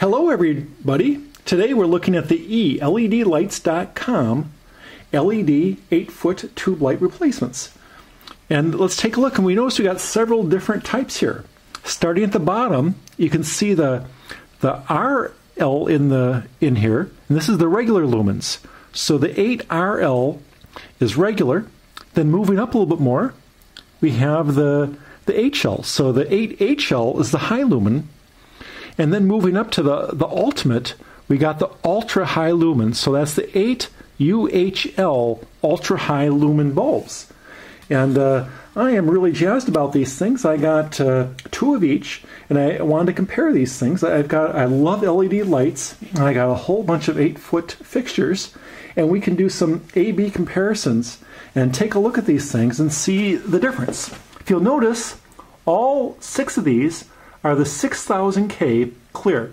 Hello, everybody. Today we're looking at the eLEDlights.com LED 8 foot tube light replacements. And let's take a look, and we notice we got several different types here. Starting at the bottom, you can see the the RL in the in here, and this is the regular lumens. So the 8RL is regular. Then moving up a little bit more, we have the the HL. So the 8HL is the high lumen. And then moving up to the, the ultimate, we got the ultra high lumen. So that's the 8 UHL ultra high lumen bulbs. And uh, I am really jazzed about these things. I got uh, two of each, and I wanted to compare these things. I've got I love LED lights. I got a whole bunch of eight foot fixtures, and we can do some A/B comparisons and take a look at these things and see the difference. If you'll notice, all six of these are the 6000K clear.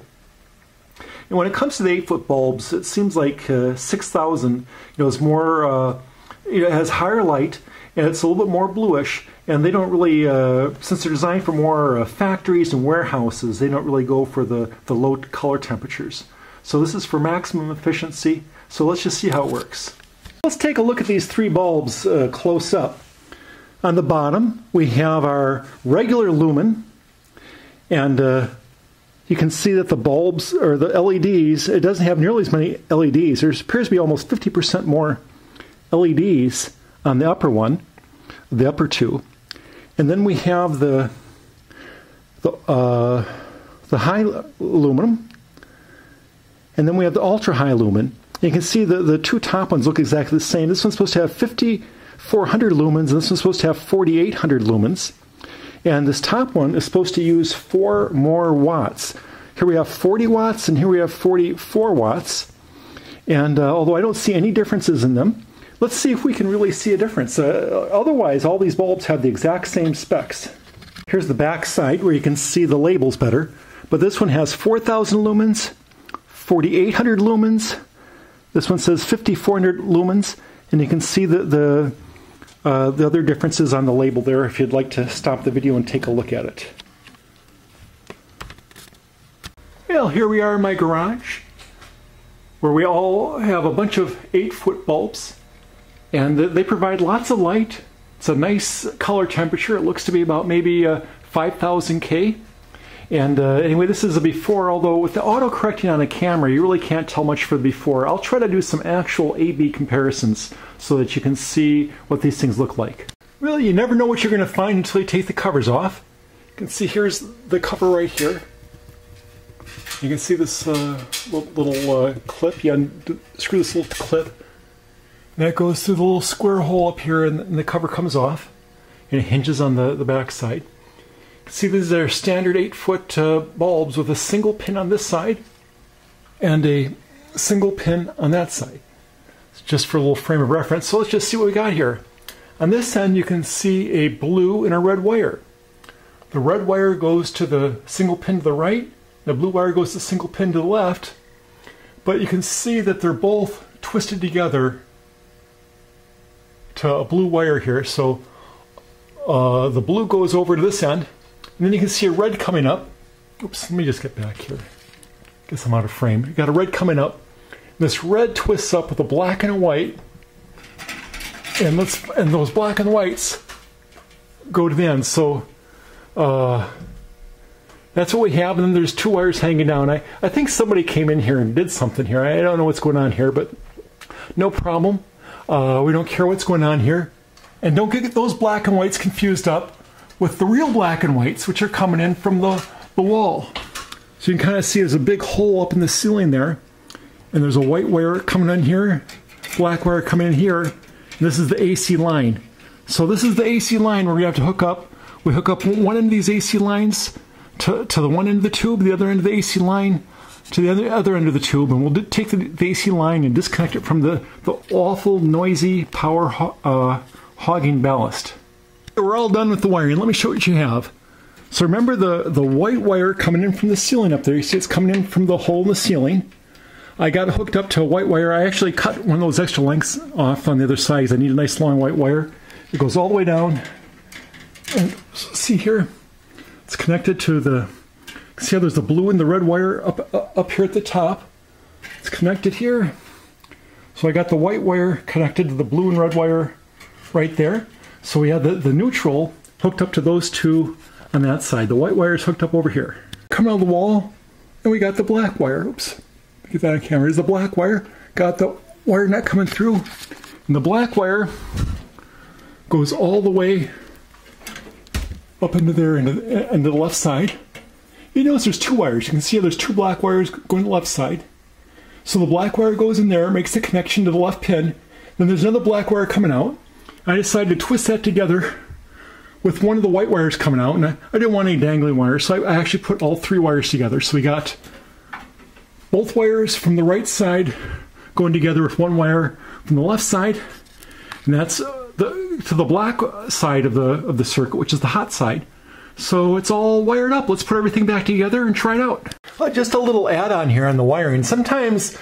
And when it comes to the eight foot bulbs, it seems like uh, 6000 you know, is more, uh, it has higher light and it's a little bit more bluish. And they don't really, uh, since they're designed for more uh, factories and warehouses, they don't really go for the, the low color temperatures. So this is for maximum efficiency. So let's just see how it works. Let's take a look at these three bulbs uh, close up. On the bottom, we have our regular lumen, and uh, you can see that the bulbs or the LEDs, it doesn't have nearly as many LEDs. There appears to be almost 50% more LEDs on the upper one, the upper two. And then we have the the, uh, the high aluminum, and then we have the ultra high lumen. You can see the, the two top ones look exactly the same. This one's supposed to have 5,400 lumens, and this one's supposed to have 4,800 lumens. And this top one is supposed to use four more watts. Here we have 40 watts, and here we have 44 watts. And uh, although I don't see any differences in them, let's see if we can really see a difference. Uh, otherwise, all these bulbs have the exact same specs. Here's the back side where you can see the labels better. But this one has 4,000 lumens, 4,800 lumens. This one says 5,400 lumens. And you can see the, the uh, the other differences on the label there if you'd like to stop the video and take a look at it. Well, here we are in my garage where we all have a bunch of 8 foot bulbs and they provide lots of light. It's a nice color temperature. It looks to be about maybe uh, 5000 K. And uh, anyway, this is a before, although with the auto correcting on a camera, you really can't tell much for the before. I'll try to do some actual A-B comparisons so that you can see what these things look like. Really, you never know what you're going to find until you take the covers off. You can see here's the cover right here. You can see this uh, little uh, clip. You screw this little clip. And that goes through the little square hole up here and the cover comes off. And it hinges on the, the back side. See, these are standard 8 foot uh, bulbs with a single pin on this side and a single pin on that side. Just for a little frame of reference. So let's just see what we got here. On this end, you can see a blue and a red wire. The red wire goes to the single pin to the right, the blue wire goes to the single pin to the left, but you can see that they're both twisted together to a blue wire here. So uh, the blue goes over to this end, and then you can see a red coming up. Oops, let me just get back here. Guess I'm out of frame. You got a red coming up. This red twists up with a black and a white. And let's and those black and whites go to the end. So uh, that's what we have. And then there's two wires hanging down. I, I think somebody came in here and did something here. I don't know what's going on here, but no problem. Uh, we don't care what's going on here. And don't get those black and whites confused up with the real black and whites, which are coming in from the, the wall. So you can kind of see there's a big hole up in the ceiling there. And there's a white wire coming in here, black wire coming in here. This is the AC line. So this is the AC line where we have to hook up. We hook up one end of these AC lines to, to the one end of the tube, the other end of the AC line to the other, other end of the tube, and we'll take the, the AC line and disconnect it from the, the awful, noisy, power ho uh, hogging ballast. We're all done with the wiring. Let me show what you have. So remember the, the white wire coming in from the ceiling up there. You see it's coming in from the hole in the ceiling. I got hooked up to a white wire. I actually cut one of those extra lengths off on the other side because I need a nice long white wire. It goes all the way down. And see here, it's connected to the See how there's the blue and the red wire up, uh, up here at the top. It's connected here. So I got the white wire connected to the blue and red wire right there. So we have the, the neutral hooked up to those two on that side. The white wire is hooked up over here. Out of the wall, and we got the black wire. Oops, get that on camera. Is the black wire. Got the wire nut coming through. And the black wire goes all the way up into there into, into the left side. You notice there's two wires. You can see there's two black wires going to the left side. So the black wire goes in there, makes the connection to the left pin. Then there's another black wire coming out. I decided to twist that together with one of the white wires coming out, and I, I didn't want any dangling wires, so I, I, actually put all three wires together. So we got both wires from the right side going together with one wire from the left side, and that's uh, the, to the black side of the of the circuit, which is the hot side. So it's all wired up. Let's put everything back together and try it out. Just a little add-on here on the wiring. Sometimes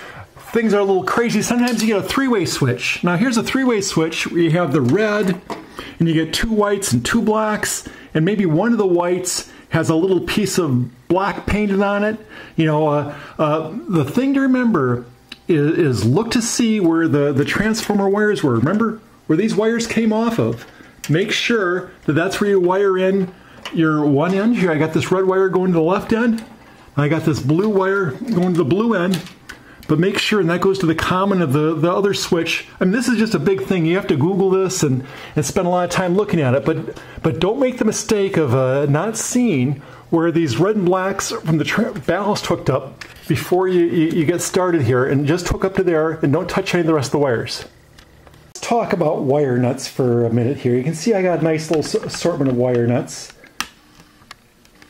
things are a little crazy. Sometimes you get a three-way switch. Now here's a three-way switch where you have the red, and you get two whites and two blacks, and maybe one of the whites has a little piece of black painted on it. You know, uh, uh, the thing to remember is, is, look to see where the, the transformer wires were. Remember where these wires came off of. Make sure that that's where you wire in your one end. Here I got this red wire going to the left end. I got this blue wire going to the blue end. But make sure, and that goes to the common of the, the other switch. I mean, this is just a big thing. You have to Google this and, and spend a lot of time looking at it. But, but don't make the mistake of uh, not seeing where these red and blacks from the ballast hooked up before you, you, you get started here. And just hook up to there and don't touch any of the rest of the wires. Let's talk about wire nuts for a minute here. You can see I got a nice little assortment of wire nuts.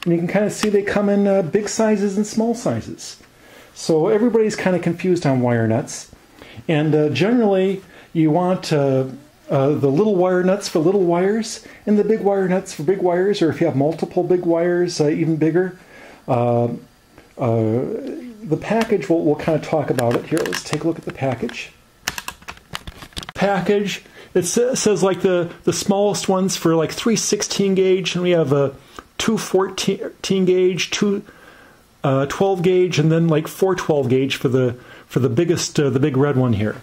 And you can kind of see they come in uh, big sizes and small sizes. So everybody's kind of confused on wire nuts. And uh, generally, you want uh, uh, the little wire nuts for little wires and the big wire nuts for big wires, or if you have multiple big wires, uh, even bigger. Uh, uh, the package, we'll, we'll kind of talk about it here. Let's take a look at the package. Package, it says like the, the smallest ones for like 316 gauge, and we have a 214 gauge, two uh, 12 gauge, and then like 412 gauge for the for the biggest, uh, the big red one here.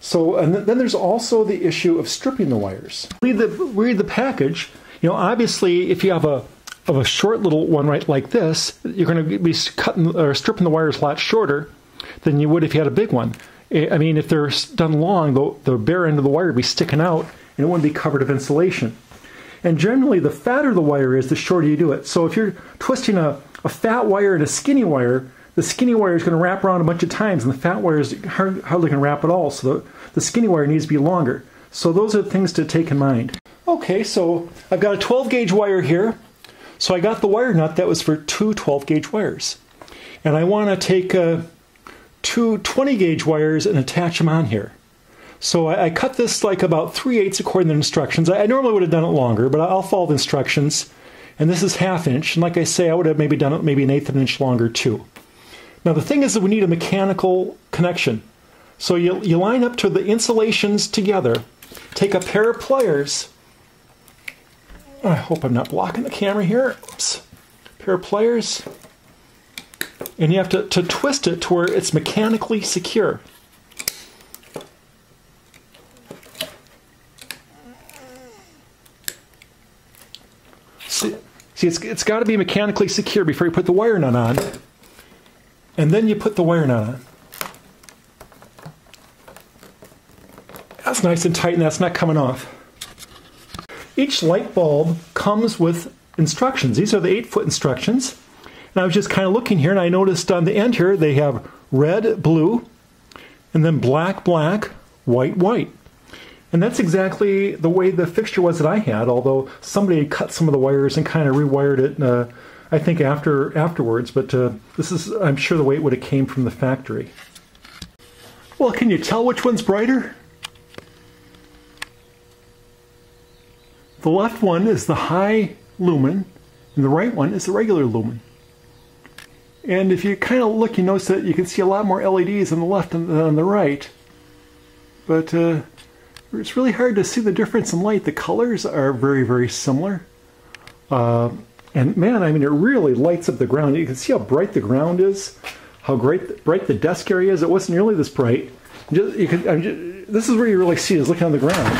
So, and then there's also the issue of stripping the wires. Read the read the package. You know, obviously, if you have a of a short little one right like this, you're going to be cutting or stripping the wires a lot shorter than you would if you had a big one. I mean, if they're done long, the, the bare end of the wire would be sticking out and it wouldn't be covered of insulation. And generally, the fatter the wire is, the shorter you do it. So if you're twisting a, a fat wire and a skinny wire, the skinny wire is going to wrap around a bunch of times, and the fat wire is hardly going to wrap at all. So the, the skinny wire needs to be longer. So those are things to take in mind. Okay, so I've got a 12 gauge wire here. So I got the wire nut that was for two 12 gauge wires. And I want to take uh, two 20 gauge wires and attach them on here. So I, I cut this like about 3 eighths according to the instructions. I, I normally would have done it longer, but I'll follow the instructions. And this is half inch. And like I say, I would have maybe done it maybe an eighth of an inch longer too. Now the thing is that we need a mechanical connection. So you, you line up to the insulations together, take a pair of pliers. I hope I'm not blocking the camera here. Oops. Pair of pliers. And you have to, to twist it to where it's mechanically secure. See, it's, it's got to be mechanically secure before you put the wire nut on. And then you put the wire nut on. That's nice and tight and that's not coming off. Each light bulb comes with instructions. These are the 8 foot instructions. And I was just kind of looking here and I noticed on the end here they have red, blue, and then black, black, white, white. And that's exactly the way the fixture was that I had, although somebody cut some of the wires and kind of rewired it, uh, I think, after afterwards. But uh, this is, I'm sure, the way it would have came from the factory. Well, can you tell which one's brighter? The left one is the high lumen, and the right one is the regular lumen. And if you kind of look, you notice that you can see a lot more LEDs on the left than on the right. But uh, it's really hard to see the difference in light. The colors are very, very similar. Uh, And man, I mean, it really lights up the ground. You can see how bright the ground is, how great, bright the desk area is. It wasn't nearly this bright. Just, you can, just, this is where you really see is looking on the ground.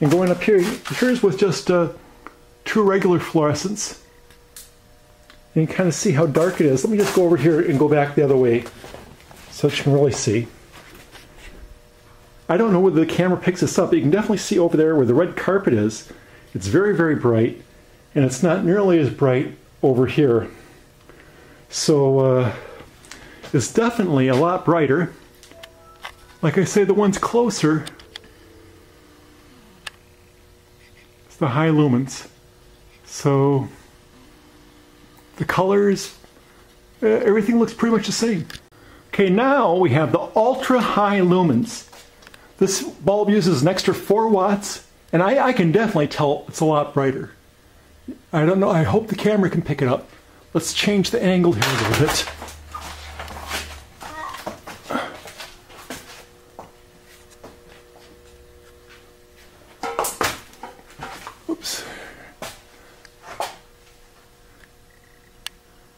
And going up here, here's with just uh, two regular fluorescents. And you kind of see how dark it is. Let me just go over here and go back the other way so you can really see. I don't know whether the camera picks this up, but you can definitely see over there where the red carpet is. It's very, very bright, and it's not nearly as bright over here. So uh, it's definitely a lot brighter. Like I say, the ones closer, it's the high lumens. So the colors, uh, everything looks pretty much the same. Okay, now we have the ultra high lumens. This bulb uses an extra 4 watts, and I, I can definitely tell it's a lot brighter. I don't know, I hope the camera can pick it up. Let's change the angle here a little bit. Oops.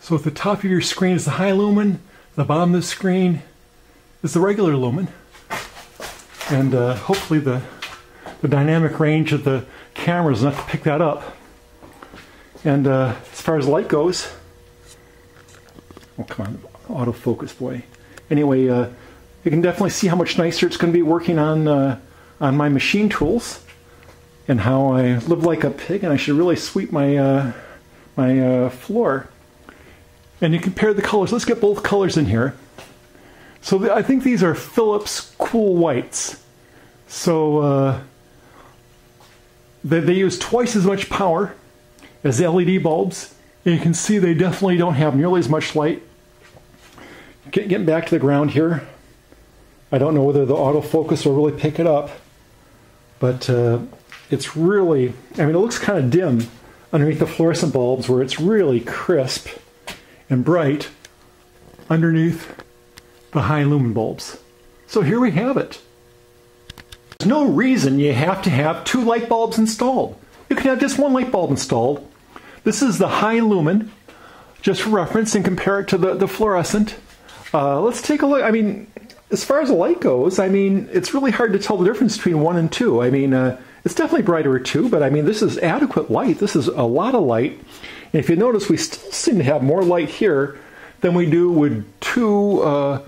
So at the top of your screen is the high lumen, the bottom of the screen is the regular lumen and uh, hopefully the, the dynamic range of the camera is enough to pick that up. And uh, as far as light goes, oh come on, autofocus boy. Anyway, uh, you can definitely see how much nicer it's going to be working on uh, on my machine tools, and how I live like a pig, and I should really sweep my uh, my uh, floor. And you compare the colors. Let's get both colors in here. So the, I think these are Philips Cool Whites. So uh, they, they use twice as much power as LED bulbs. And you can see they definitely don't have nearly as much light. Get, getting back to the ground here. I don't know whether the autofocus will really pick it up. But uh, it's really, I mean, it looks kind of dim underneath the fluorescent bulbs where it's really crisp and bright underneath the high lumen bulbs. So here we have it. There's no reason you have to have two light bulbs installed. You can have just one light bulb installed. This is the high lumen, just for reference, and compare it to the, the fluorescent. Uh, let's take a look. I mean, as far as the light goes, I mean, it's really hard to tell the difference between one and two. I mean, uh, it's definitely brighter at two, but I mean, this is adequate light. This is a lot of light. And if you notice, we still seem to have more light here than we do with two uh,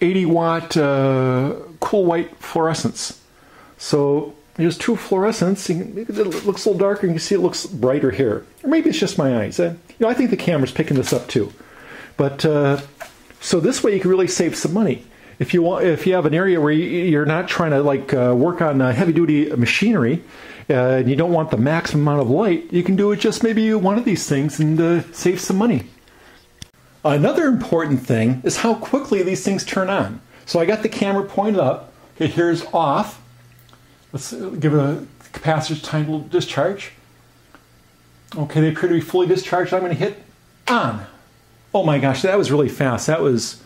80 watt uh, cool white fluorescents. So there's two fluorescents. It looks a little darker. You can see it looks brighter here. Or maybe it's just my eyes. Uh, you know, I think the camera's picking this up too. But uh, so this way you can really save some money. If you want, if you have an area where you're not trying to like uh, work on uh, heavy duty machinery, uh, and you don't want the maximum amount of light, you can do it just maybe one of these things and uh, save some money. Another important thing is how quickly these things turn on. So I got the camera pointed up. Okay, here's off. Let's give it a capacitor time to discharge. Okay, they appear to be fully discharged. I'm going to hit on. Oh my gosh, that was really fast. That was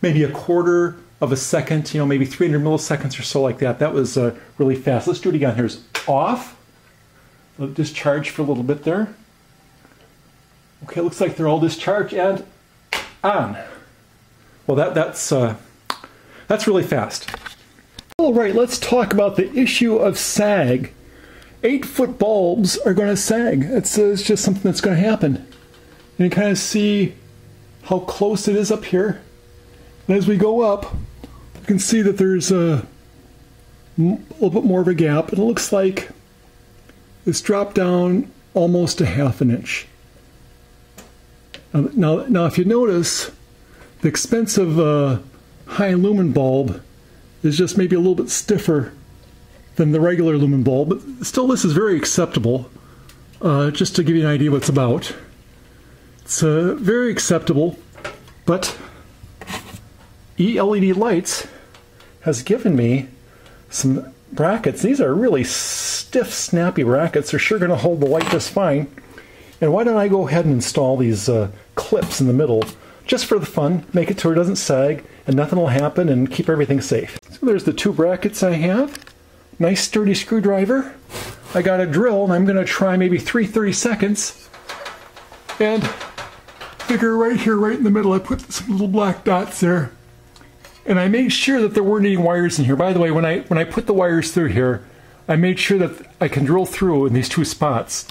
maybe a quarter of a second, you know, maybe 300 milliseconds or so like that. That was uh, really fast. Let's do it again. Here's off. Let discharge for a little bit there. Okay, looks like they're all discharged and on. Well, that, that's, uh, that's really fast. All right, let's talk about the issue of sag. Eight foot bulbs are going to sag. It's, uh, it's just something that's going to happen. And you kind of see how close it is up here. And as we go up, you can see that there's a, a little bit more of a gap. And it looks like it's dropped down almost a half an inch. Um, now, now, if you notice, the expensive uh, high lumen bulb is just maybe a little bit stiffer than the regular lumen bulb, but still this is very acceptable, uh, just to give you an idea what it's about. It's uh, very acceptable, but eLED Lights has given me some brackets. These are really stiff, snappy brackets. They're sure going to hold the light just fine. And why don't I go ahead and install these uh, clips in the middle just for the fun, make it so it doesn't sag and nothing will happen and keep everything safe. So there's the two brackets I have. Nice sturdy screwdriver. I got a drill and I'm going to try maybe three 30 seconds And figure right here, right in the middle, I put some little black dots there. And I made sure that there weren't any wires in here. By the way, when I when I put the wires through here, I made sure that I can drill through in these two spots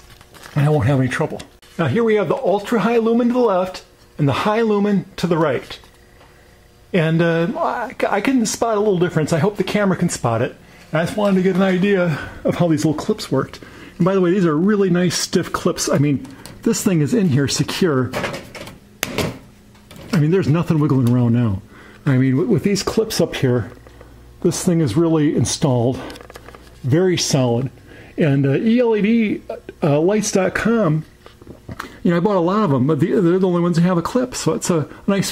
and I won't have any trouble. Now here we have the ultra high lumen to the left and the high lumen to the right. And uh, I can spot a little difference. I hope the camera can spot it. I just wanted to get an idea of how these little clips worked. And by the way, these are really nice stiff clips. I mean, this thing is in here secure. I mean, there's nothing wiggling around now. I mean, with these clips up here, this thing is really installed, very solid. And uh, ELEDlights.com, uh, you know, I bought a lot of them, but they're the only ones that have a clip, so it's a nice